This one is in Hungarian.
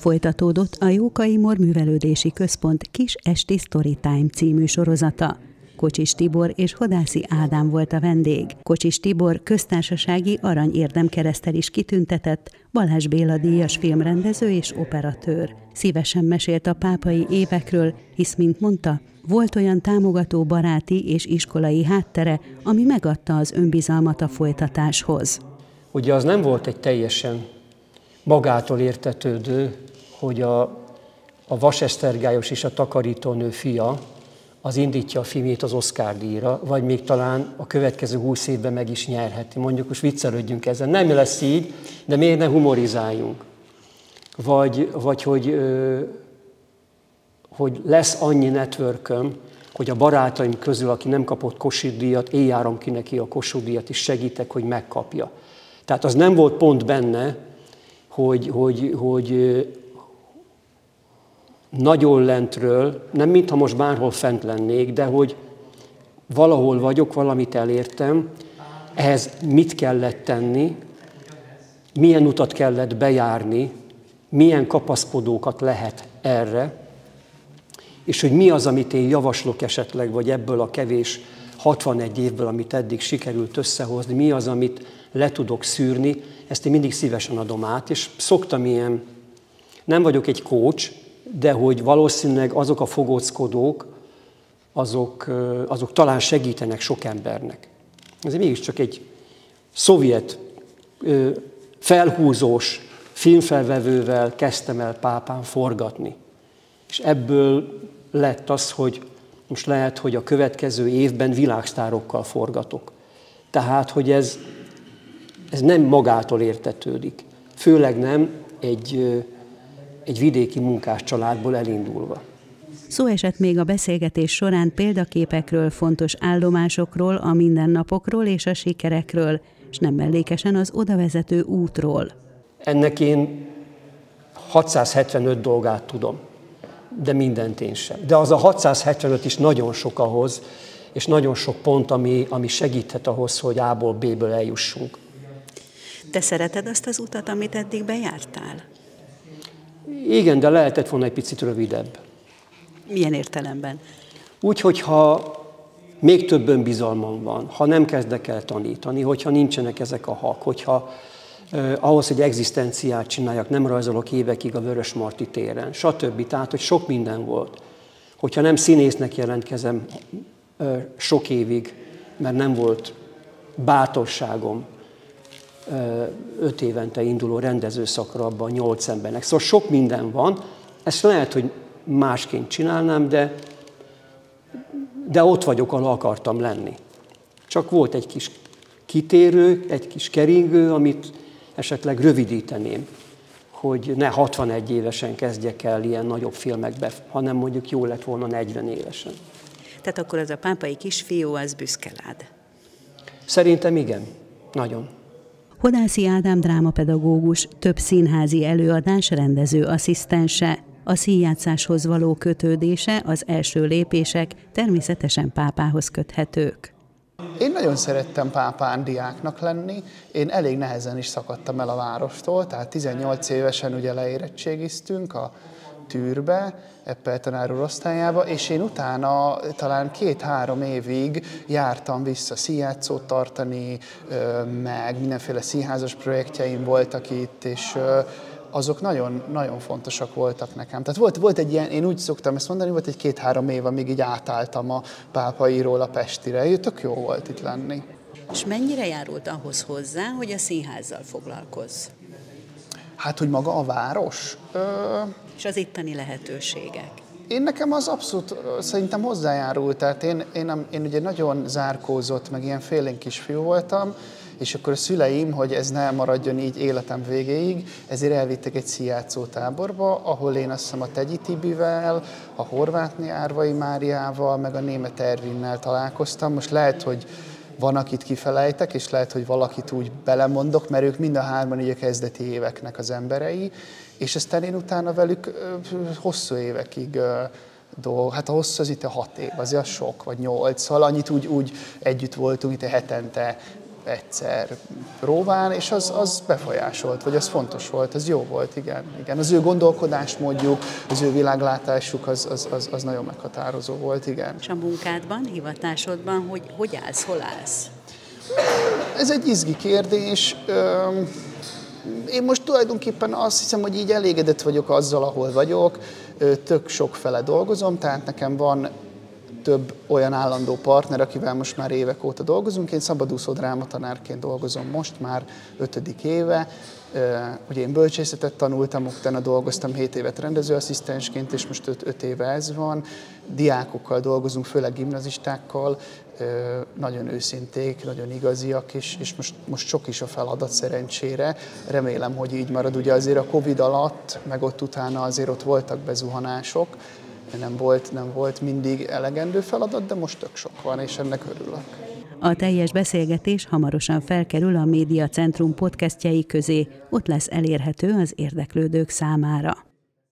Folytatódott a Jókai Mor Művelődési Központ Kis Esti Storytime című sorozata. Kocsis Tibor és Hodászi Ádám volt a vendég. Kocsis Tibor köztársasági arany érdemkeresztel is kitüntetett, Balázs Béla díjas filmrendező és operatőr. Szívesen mesélt a pápai évekről, hisz, mint mondta, volt olyan támogató baráti és iskolai háttere, ami megadta az önbizalmat a folytatáshoz. Ugye az nem volt egy teljesen magától értetődő, hogy a, a vasesztergályos és a takarítónő fia az indítja a filmét az Oscar díjra, vagy még talán a következő húsz évben meg is nyerheti. Mondjuk most viccelődjünk ezen. Nem lesz így, de miért ne humorizáljunk? Vagy, vagy hogy, hogy lesz annyi networköm, hogy a barátaim közül, aki nem kapott Kossuth díjat, én járom ki neki a Kossuth díjat, és segítek, hogy megkapja. Tehát az nem volt pont benne, hogy, hogy, hogy nagyon lentről, nem mintha most bárhol fent lennék, de hogy valahol vagyok, valamit elértem, ehhez mit kellett tenni, milyen utat kellett bejárni, milyen kapaszkodókat lehet erre, és hogy mi az, amit én javaslok esetleg, vagy ebből a kevés 61 évből, amit eddig sikerült összehozni, mi az, amit le tudok szűrni, ezt én mindig szívesen adom át, és szoktam ilyen, nem vagyok egy coach, de hogy valószínűleg azok a fogóckodók, azok, azok talán segítenek sok embernek. Ez mégiscsak egy szovjet felhúzós filmfelvevővel kezdtem el pápán forgatni. És ebből lett az, hogy most lehet, hogy a következő évben világsztárokkal forgatok. Tehát, hogy ez, ez nem magától értetődik. Főleg nem egy egy vidéki munkás családból elindulva. Szó esett még a beszélgetés során példaképekről, fontos állomásokról, a mindennapokról és a sikerekről, és nem mellékesen az odavezető útról. Ennek én 675 dolgát tudom, de mindent én sem. De az a 675 is nagyon sok ahhoz, és nagyon sok pont, ami, ami segíthet ahhoz, hogy A-ból B-ből eljussunk. Te szereted azt az utat, amit eddig bejártál? Igen, de lehetett volna egy picit rövidebb. Milyen értelemben? Úgy, hogyha még több önbizalmam van, ha nem kezdek el tanítani, hogyha nincsenek ezek a hak, hogyha eh, ahhoz, hogy egzisztenciát csináljak, nem rajzolok évekig a Vörös Marti téren, stb. Tehát, hogy sok minden volt. Hogyha nem színésznek jelentkezem eh, sok évig, mert nem volt bátorságom, öt évente induló rendezőszakra abban nyolc embernek. Szóval sok minden van, ezt lehet, hogy másként csinálnám, de, de ott vagyok, ahol akartam lenni. Csak volt egy kis kitérő, egy kis keringő, amit esetleg rövidíteném, hogy ne 61 évesen kezdjek el ilyen nagyobb filmekbe, hanem mondjuk jó lett volna 40 évesen. Tehát akkor az a pápai kisfiú, az büszke rád? Szerintem igen, nagyon. Hodászi Ádám drámapedagógus, több színházi előadás rendező asszisztense, a színjátszáshoz való kötődése, az első lépések természetesen pápához köthetők. Én nagyon szerettem pápán diáknak lenni, én elég nehezen is szakadtam el a várostól, tehát 18 évesen ugye leérettségiztünk a tűrbe, Eppel tanár osztályába, és én utána talán két-három évig jártam vissza színjátszót tartani, meg mindenféle színházas projektjeim voltak itt, és azok nagyon, nagyon fontosak voltak nekem. Tehát volt, volt egy ilyen, én úgy szoktam ezt mondani, volt egy két-három év, amíg így átálltam a pápairól a Pestire. Tök jó volt itt lenni. És mennyire járult ahhoz hozzá, hogy a színházzal foglalkozz? Hát, hogy maga a város? Ö... És az itteni lehetőségek? Én nekem az abszolút szerintem hozzájárult. Tehát én, én, én ugye nagyon zárkózott, meg ilyen félénk kisfiú voltam, és akkor a szüleim, hogy ez ne maradjon így életem végéig, ezért elvittek egy szijátszó táborba, ahol én azt hiszem a Tegyi Tibivel, a Horvátni Árvai Máriával, meg a német Ervinnel találkoztam. Most lehet, hogy van, akit kifelejtek, és lehet, hogy valakit úgy belemondok, mert ők mind a hárman így a kezdeti éveknek az emberei, és aztán én utána velük hosszú évekig dolg, hát a hosszú az itt a hat év, azért az sok, vagy nyolc, szóval annyit úgy, úgy együtt voltunk itt a hetente, egyszer próbán, és az, az befolyásolt, vagy az fontos volt, az jó volt, igen. igen. Az ő gondolkodásmódjuk, az ő világlátásuk, az, az, az, az nagyon meghatározó volt, igen. És a munkádban, hivatásodban, hogy hogy állsz, hol állsz? Ez egy izgi kérdés. Én most tulajdonképpen azt hiszem, hogy így elégedett vagyok azzal, ahol vagyok. Tök sok fele dolgozom, tehát nekem van több olyan állandó partner, akivel most már évek óta dolgozunk. Én szabadúszó drámatanárként dolgozom most már ötödik éve. Ugye én bölcsészetet tanultam, utána dolgoztam 7 évet rendezőasszisztensként, és most 5 éve ez van. Diákokkal dolgozunk, főleg gimnazistákkal, nagyon őszinték, nagyon igaziak, és, és most, most sok is a feladat szerencsére. Remélem, hogy így marad. Ugye azért a Covid alatt, meg ott utána azért ott voltak bezuhanások, nem volt, nem volt mindig elegendő feladat, de most tök sok van, és ennek örülök. A teljes beszélgetés hamarosan felkerül a Média Centrum podcastjai közé, ott lesz elérhető az érdeklődők számára.